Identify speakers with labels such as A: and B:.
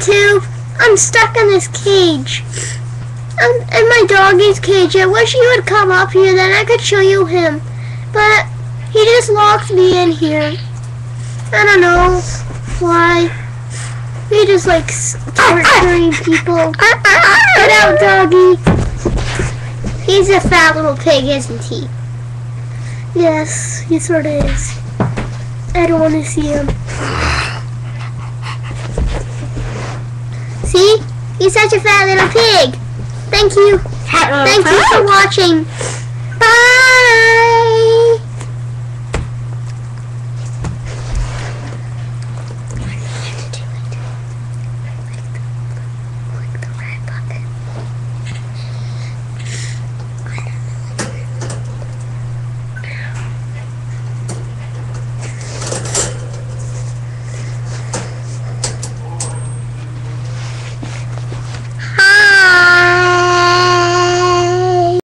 A: YouTube. I'm stuck in this cage. I'm in my doggy's cage. I wish you would come up here, then I could show you him. But he just locked me in here. I don't know why. He just likes torturing people. Get out, doggy. He's a fat little pig, isn't he? Yes, he sort of is. I don't want to see him. See? He's such a fat little pig. Thank you. Uh, Thank you for watching.